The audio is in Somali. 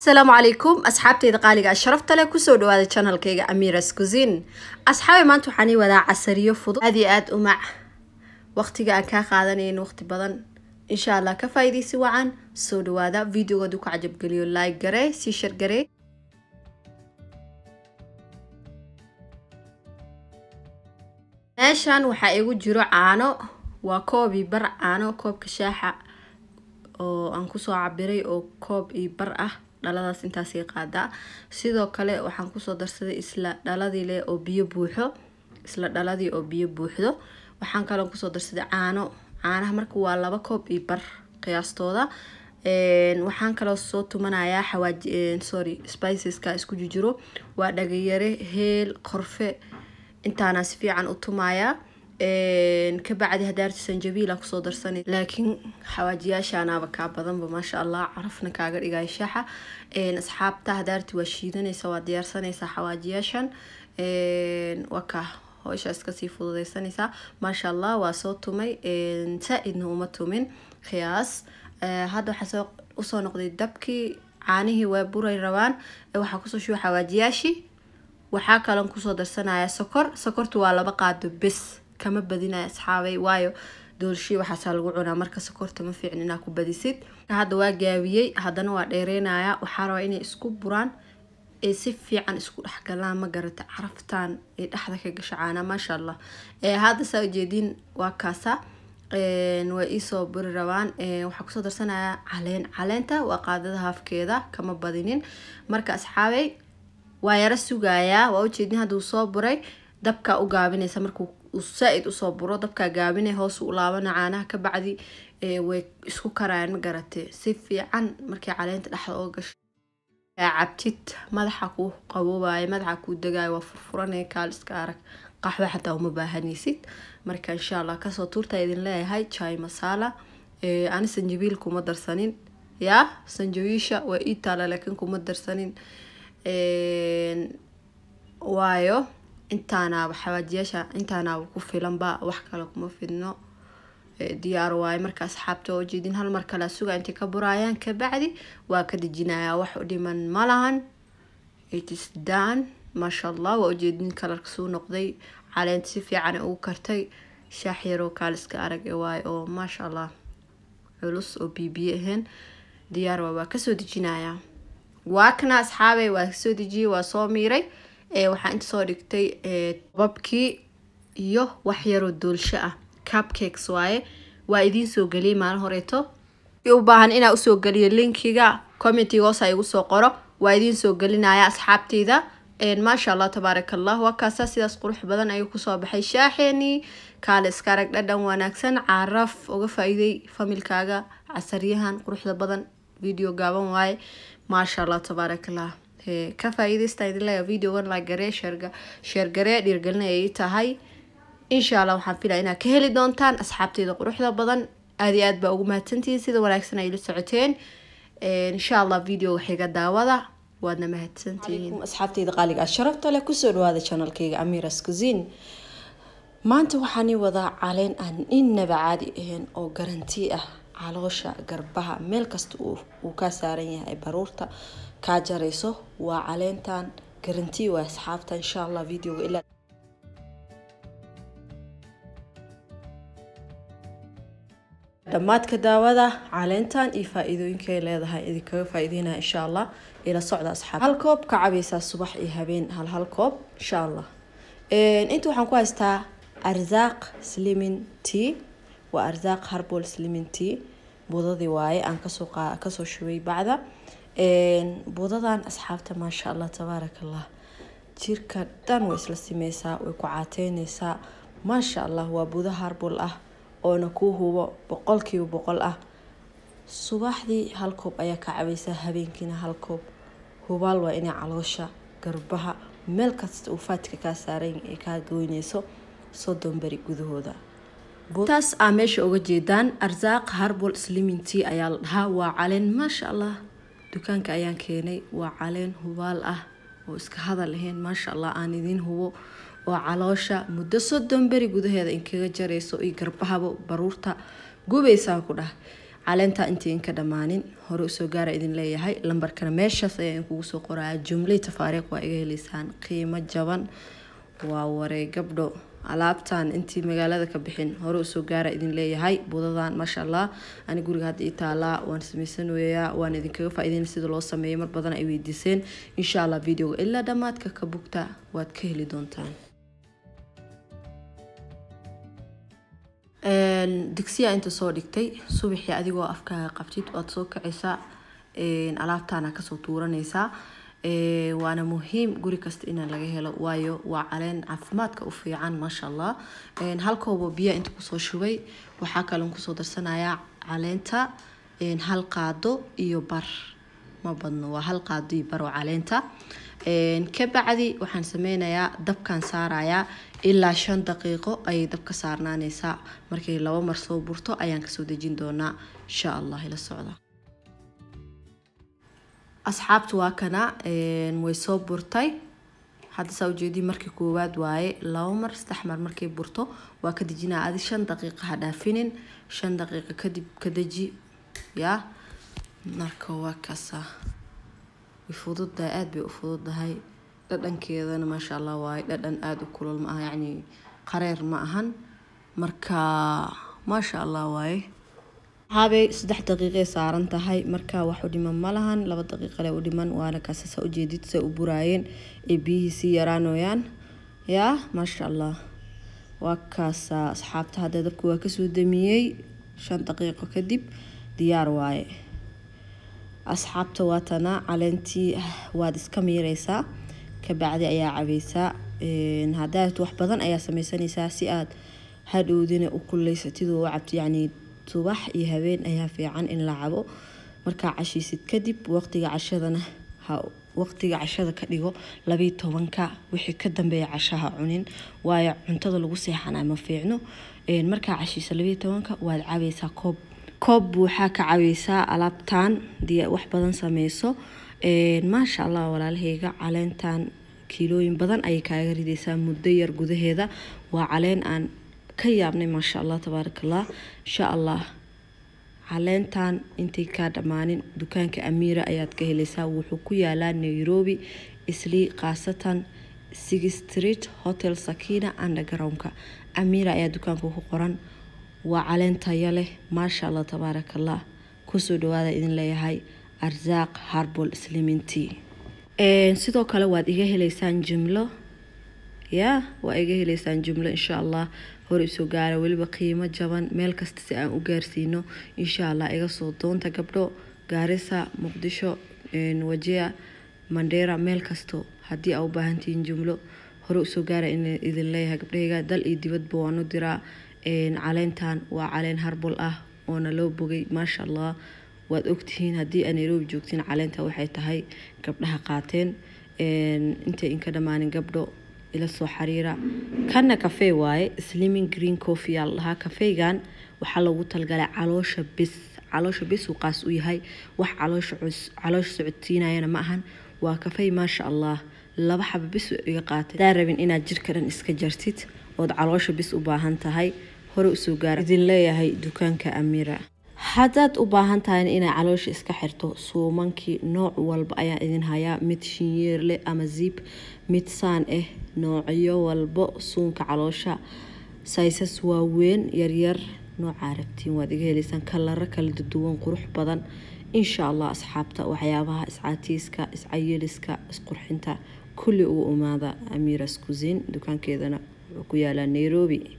asalaamu calaykum asxaabteyda qaaliga sharafta leh ku soo dhawaada channelkayga amiras cusin asxaabi maanta waxaan ii wadaa casariyo fudud. Aad iyo aad u mac. Waqtiga aan kaa qaadanayn waqti badan. Insha allah ka faa'iidaysi wacan soo dhawaada videogood u ka cajabgeliyo like garee sii shar garee meeshan waxaa igu jiro caano. Waa koob iyo bar caano koobka shaaxa oo aan ku soo cabiray oo koob iyo bar ah dhaladaas intaasay qaadaa sidoo kale waxaan ku soo darsaday isla dhaladii leh oo biyo buuxo isla dhaladii oo biyo buuxdo. Waxaan kaloo ku soo darsaday caano. Caanaha marka waa laba koob iyo bar qiyaastooda. Waxaan kaloo soo tumanayaa xawaaji sorry spiceska isku jijiro. Waa dhagayare heel qorfe intaana si fiican u tumayaa kabacdi hadaarti sanjabiila ku soo darsanay laakiin xawaajiyaashaanaaba kaa badanba maasha allah carafna kaaga dhigaya shaaxa asxaabta hadaarti waa shiidanaysa waa diyaarsanaysaa xawaajiyaashan waa ka howsha iskasii fududeysanaysaa maasha allah waa soo tumay. Saa-idna uma tumin. Khiyaas hadda waxaa u soo noqday dabkii caanihii waa buray rabaan. Waxaa ku soo shuba xawaajiyaashii waxaa kaloon ku soo darsanaya sokor. Sokortu waa laba qaado bes kama badinaya asxaabay waayo doolshii waxaasaa lagu cunaa marka sokorta ma fiicn inaa ku badisid. Hadda waa gaabiyey haddana waa dheereynaya waxaa rabaa inay isku buraan ee si fiican isku dhexgalaan ma garata caraftaan ee dhexda ka gasha caana maasha allah hadda saa ujeediin waa kaasa. Waa iisoo buri rabaan. Waxaa ku soo darsanaya caleen. Caleenta waa qaadada haafkeeda kama badinin. Marka asxaabay waa yaro sugayaa. Waa ujeedin hadduu soo buray dabkaa u gaabinaysa markuu saa-id u soo buro dabkaa gaabinay hoos u laabana caanaha ka bacdi way isku karayaan ma garate. Si fiican markii caleenta dhexda oo gasho. Cabtid madaxa kuu qaboobaya madaxa kuu degaayo waa furfuranaya kaaliska arag. Qaxwo xataa uma baahanaysid marka insha ka soo tuurta idin leeyahay jai masala ani sanjabiil kuma darsanin. Yaa sanjabiisha waa ii laakiin kuma darsanin. Waayo intaanaaba xawaajiyaasha intaanaaba ku filanba wax kale kuma fidno. Diyaar waayo marka asxaabta oo jeedin hal mar kale suga intay ka buraayaan kabacdi waa ka dejinayaa wax u dhiman malahan itis dan maasha allah waa ujeedin kalarka suu noqday. Caleenta si fiican ugu kartay. Shaax yaroo kaaliska arag ee waayo oo maasha allah culus oo bibiye ahayn. Diyaar waa waa ka soo dejinayaa waa kana asxaabey waa ka soo dejiyey waa soo miiray waxaa inta soo dhigtay babkii iyo wax yaroo doolsho ah cupcakes waaye. Waa idiin soo geliyay maalin horeeto u baahan inaa u soo geliyo linkiga commentiga hoosa igu soo qoro. Waa idiin soo gelinaya asxaabteyda. Maasha allah tabaaraka allah waa sidaas qurux badan ayuu ku soo baxay. Shaaxeenii kaale iska arag dhadhan wanaagsan caraf uga faa-iiday familkaaga casaryahan quruxda badan video gaaban waaye. Maasha allah tabaaraka allah ka faa-iidaysta idin leeya videogan la garee sheerga sheergaree dhiirgelina ay tahay. Insha allah waxaan filaya inaad ka heli doontaan asxaabteyda quruxda badan. Aad iyo aad baa ugu mahadsantihiin sida wanaagsan ay la socoteen. Insha allah videoga xiga daawada waadna mahadsantihiin asxaabteyda qaaliga sharafta leh ku soo dhawaada channelkayga amiras cusin maanta waxaani wadaa caleen aan innaba caadi ahayn oo garanti ah caloosha garbaha meel kasta uu kaa saaran yahay baruurta. Kaa jarayso waa caleentan. Garanti waa asxaabta insha allah videoga ilaa dhammaadka daawada caleentan iyo faa-iidooyinkay leedahay idinkaga faa-iideynaya insha allah ila socda asxaab. Hal koob ka cabaysaa subax iyo habeen. Hal hal koob insha allah inta waxaan ku haystaa arzaaq slimin tea waa arzaaq harbol slimin tea. Budadii waaye aan ka soo shubay bacda. Budadan asxaabta maasha allah tabaaraka allah jirka dhan way isla simeysaa way ku caateyneysaa maasha allah waa budo harbol ah oona kuu hubo boqolkiiba boqol ah. Subaxdii hal koob ayaa ka cabaysaa habeenkiina hal koob. Hubaal waa inay caloosha garbaha meel kasta uu faadka kaa saaran ay kaa goyneyso soddon beri gudahooda taas aa meesha uga jeedaan arsaaq harbol sliminty ayaa la dhahaa waa caleen maasha allah dukaanka ayaan keenay waa caleen hubaal ah oo iska hadal ahayn maasha allah aan idiin hubo. Oo caloosha muddo soddon beri gudaheeda inkaga jarayso iyo garbahaba baruurta. Gubaysaan ku dhah. Caleenta intii inka dhammaanin hore u soo gaara idin leeyahay. Lambarkana meeshaas ayaa inkugu soo qoraya jumlii tafaariiq waa iga heleysaan qiimo jaban. Waa warey gabdho alaabtan intii magaalada ka bixin. Hore u soo gaara idin leeyahay. Budadan maasha allah ani guriga hadda ii taalaa waan samaysan weeyaa. Waan idinkaga faa-ideyn sida loo sameeyay mar badan ay weydiiseen. Insha allah videoga ilaa dhammaadka ka bugta waad ka heli doontaan. Digsiya inta soo dhigtay subaxii adigoo afkaaga qabtid waad soo kacaysaa. Alaabtaana ka soo tuuranaysaa waana muhiim guri kasta inaan laga helo waayo waa caleen caafimaadka u fiican maasha allah halkooba biya inta ku soo shubay waxaa kalen ku soo darsanayaa caleenta hal qaado iyo bar. Ma badno waa hal qaado iyo bar oo caleenta. Kabacdi waxaan sameynayaa dabkaan saarayaa. Ilaa shan daqiiqo ayay dabka saarnaaneysaa markay laba mar soo burto ayaan ka soo dejin doonaa. Insha allah ila socda أصحابت واكنا إن إيه، ويسو بورتاي. حد ساو جيدي مركي كوباد واي لاومر استحمر مركي بورتو. واكدي جينا عادي شان دقيقة هدافينين. شان دقيقة كدب كدجي يا. ناركو واكاسا وفوضود دا آد بي وفوضود دا هاي لدن كيدان ما شاء الله واي. لدن آدو كل الماء يعني قرير ماهن. مركا ما شاء الله واي. Marka wax u dhiman ma lahan laba daqiiqale u dhiman waana kaasasa ujeedid say u buraayeen ee biyihii sii yaraanoyaan yaa maasha allah waa kaasa asxaabta hadda dabka waa kasoo damiyey shan daqiiqo kadib diyaar waaye asxaabta waatana caleentii waad iska miireysaa kabacdi ayaa cabeysaa hadaad wax badan ayaa sameysanaysaa si aad hadhowdina u kuleysatid oo u cabto yacni subax iyo habeen ayaa fiican in la cabo. Markaa cashiisid kadib waqtiga cashadana ha waqtiga cashada ka dhigo labiiyo tobanka wixii ka dambeeya cashaha cunin. Waayo cuntada lagu seexanaa ma fiicno. Markaa cashiisa labiiyo tobanka waad cabaysaa koob. Koob buuxaa ka cabaysaa alaabtan wax badan sameyso maasha allah walaalahayga caleentan kiilooyin badan ayay kaaga ridaysaa muddo yar gudaheeda. Waa caleen aan ka yaabnay maasha allah tabaaraka insha allah caleentan intay kaa dhammaanin dukaanka amiira ayaad ka helaysaa wuxuu ku yaalaa nairobi islii khaasatan six street hotel sakina undergroundka amiira ayaa dukaanka ku qoran. Waa caleen tayo leh maasha allah tabaaraka ku soo dhawaada idin leeyahay arsaaq harbol sliminty sidoo kale waad iga heleysaan jumlo iga heleysaan jumlo insha allah hore usoo gaara weliba qiimo jaban meel kasta si aan u gaarsiino insha allah iga soo doonta gabdho gaarisa muqdisho wajea mandheera meel kasto haddii aa u baahantihiin jumlo hore usoo gaara in idin leeyahay gabdhahayga dal iyo dibadba waanu diraa caleentan waa caleen harbol ah oona loo bogay maasha allah waad ogtihiin haddii aa nairobi joogtiin caleenta waxay tahay gabdhaha qaateen intay inka dhammaanin gabdho ila soo xiriira kana kafee waaye slimming green coffee yaa lahaa kafeegan waxaa loogu talgalay caloosha bis. Caloosha bis uu qaas u yahay. Wax caloosha socodsiinayana ma ahan. Waa kafey maasha allah. Laba xaba bis iga qaatay. Hadaa rabin inaad jirka dhan iska jartid ood caloosha bis u baahan tahay. Hore u soo gaara idin leeyahay dukaanka amira haddaad u baahan tahay inay caloosha iska xirto suumankii nooc walba ayaa idin hayaa mid shinyeer leh ama ziib mid saan ah noocyo walbo suunka caloosha saysas waaweyn yaryar noocaa rabtiin waad iga heleysaan kalaro kala duwan qurux badan. Insha allah asxaabta waxyaabaha iscaatiiska iscayeliska isqurxinta kulli ugu umaada. Amiras kusin dukaankeedana wuxuu ku yaalaa nairobi